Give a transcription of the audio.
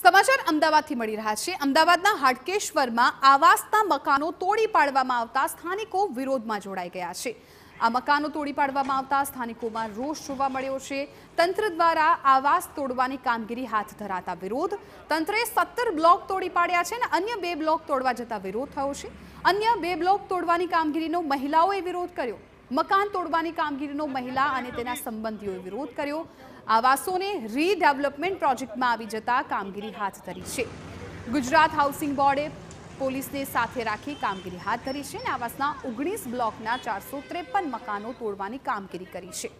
સમાચાર અમદાવાદથી મળી રહ્યા છે. અમદાવાદના હાટકેશ્વરમાં આવાસના મકાનો તોડી પાડવામાં આવતા સ્થાનિકો વિરોધમાં જોડાઈ ગયા છે. આ મકાનો તોડી પાડવામાં આવતા સ્થાનિકોમાં રોષ જોવા મળ્યો છે. તંત્ર દ્વારા આવાસ તોડવાની કામગીરી હાથ ધરાતા વિરોધ. તંત્રે સત્તર બ્લોક તોડી પાડ્યા છે અને અન્ય બે બ્લોક તોડવા જતા વિરોધ થયો છે. અન્ય બે બ્લોક તોડવાની કામગીરીનો મહિલાઓએ વિરોધ કર્યો. મકાન તોડવાની કામગીરીનો મહિલા અને તેના સંબંધીઓએ વિરોધ કર્યો. આવાસોને રીડેવલપમેન્ટ પ્રોજેક્ટમાં આવી જતા કામગીરી હાથ ધરી છે. ગુજરાત હાઉસિંગ બોર્ડે પોલીસને સાથે રાખી કામગીરી હાથ ધરી છે અને આવાસના ઓગણીસ બ્લોકના ચારસો ત્રેપન મકાનો તોડવાની કામગીરી કરી છે.